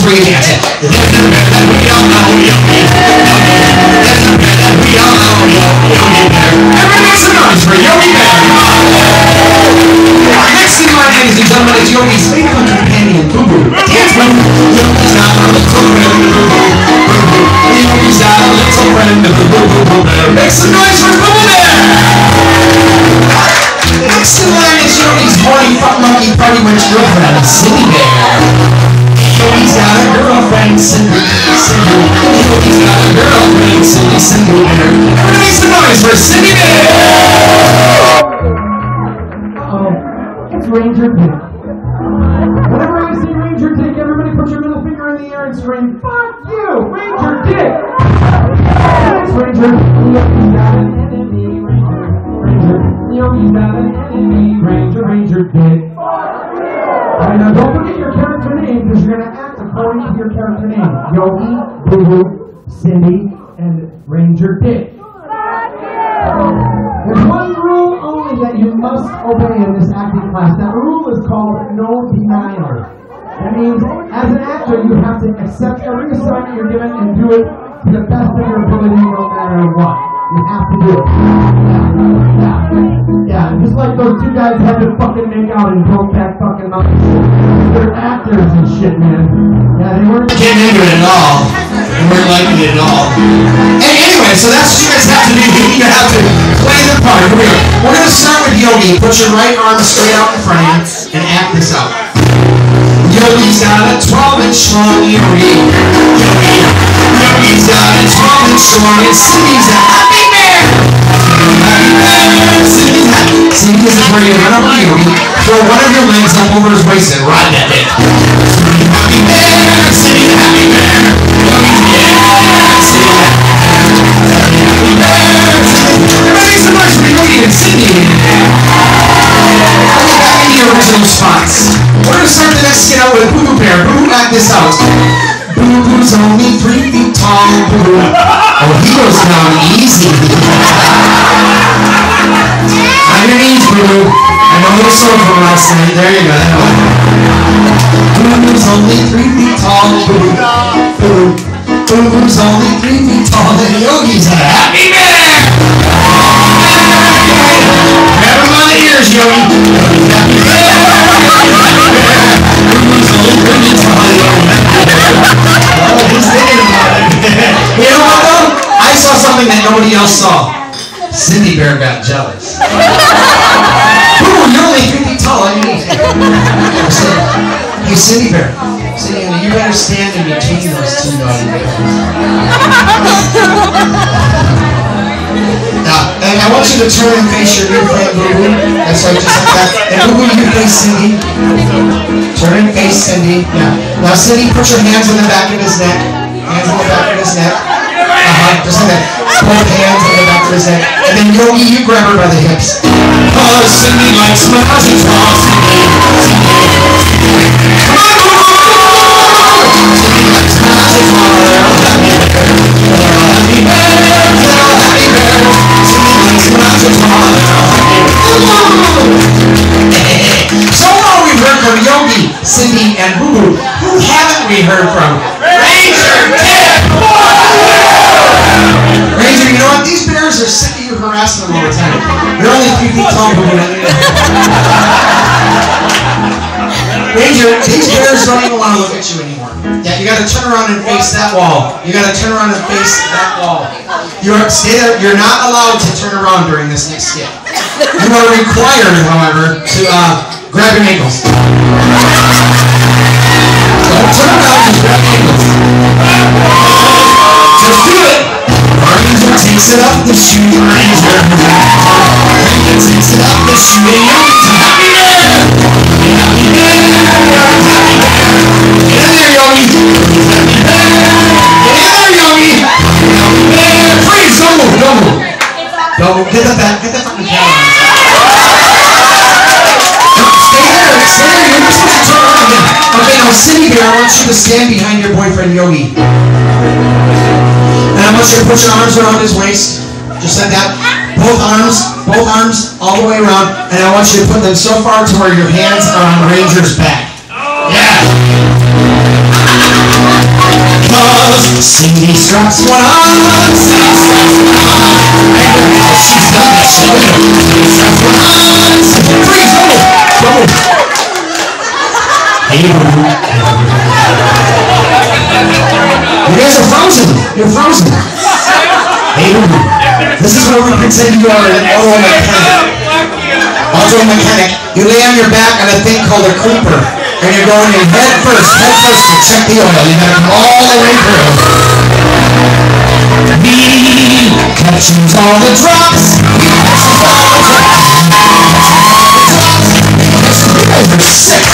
is where you dance it. We all know Yogi. We all know Yogi Bear. Some noise for Yogi Bear. Next in line, ladies is Yogi's faithful companion, Boo Boo. Dance with Yogi's got a little friend, Boo Boo. Yogi's got a little friend, Boo Boo Boo Boo Bear. Make some noise for Boo Boo Bear. Next in line is Yogi's horny fuck monkey party witch girlfriend, Cindy Bear. Yogi's got a girlfriend, Cindy, Cindy. Yogi's got a girlfriend, Cindy, Cindy Everybody make some noise for Cindy Bear. Oh, it's Ranger Dick. Whenever I see Ranger Dick, everybody put your middle finger in the air and scream, Fuck you, Ranger Dick! Thanks, Ranger. Yogi's got an enemy, Ranger. Ranger. Yogi's got an enemy, Ranger, Ranger Dick. Alright, now don't forget your character name because you're gonna act according to your character name. Yogi, Boo Boo, Cindy, and Ranger Dick. There's one rule only that you must obey in this acting class. That rule is called no denial. That means, as an actor, you have to accept every assignment you're given and do it to the best of your ability, no matter what. You have to do it. Yeah, yeah, yeah. Just like those two guys had to fucking make out in Brokeback fucking Mountain. They're actors and shit, man. Yeah, they weren't. getting into it at all. And we're liking it at all. And anyway, so that's what you guys have to do. You have to play the part. Here we go. We're to start with Yogi. Put your right arm straight out in front of you and act this out. Yogi's got a 12 inch long Yogi. Yogi. Yogi's got a 12 inch long and Cindy's a you to of your legs up over his waist and ride that dick. Happy bear. A happy bear. Yeah. Happy bear. Everybody and your original spots. We're gonna start the next skit out with Boo Boo Bear. Boo Boo, this out. Boo Boo's only three feet tall. Boo Boo. Oh, he goes down easy. Last night. There you go. Boo Boo's only three feet tall. Boo Boo. Boo Boo. Boo Boo's only three feet tall. Yogi's a happy man. Grab him the ears, Yogi. Only three feet tall. Oh, thinking about it. you know what though? I saw something that nobody else saw. Cindy Bear got jealous. Cindy Bear. Cindy, you better stand in between those two naughty. Now, and I want you to turn and face your new friend Boo Boo. That's right, just like that. And Boo Boo, you face Cindy. Turn and face Cindy. Yeah. Now, Cindy, put your hands on the back of his neck. Hands on the back of his neck. Uh-huh, just like that. Both hands on the back of his neck. And then Yogi, you grab her by the hips. Oh, Cindy likes husband's ball. Heard from? Ranger Dick! Ranger, you know what? These bears are sick of you harassing them all the time. They're only three feet tall, Boo. Ranger, these bears don't even want to look at you anymore. Yeah, you gotta turn around and face that wall. You gotta turn around and face that wall. You're, stay there. You're not allowed to turn around during this next skit. You are required, however, to uh, grab your ankles. Takes it up the. Ranger. Ranger takes it up the. Happy man. Get. The back. Get the fucking camera. Stay there. Stay there. You're not supposed to turn around. Okay, now Cindy here, I want you to stand behind your boyfriend Yogi. And I want you to put your arms around his waist. Just like that. Both arms, both arms, all the way around. And I want you to put them so far to where your hands are on Ranger's back. Yeah. Sing these drops one on, these drops one on. She's done it, she did it. These drops one on, it. Freeze, double, double. Hey, you guys are frozen. You're frozen. Amen. This is where we pretend you are an auto mechanic. Auto mechanic. You lay on your back on a thing called a creeper. And you're going in head first, head first to check the oil. You gotta come all the way through. Me catches all the drops. You catches all the drops. You catches all the drops. You guys are sick.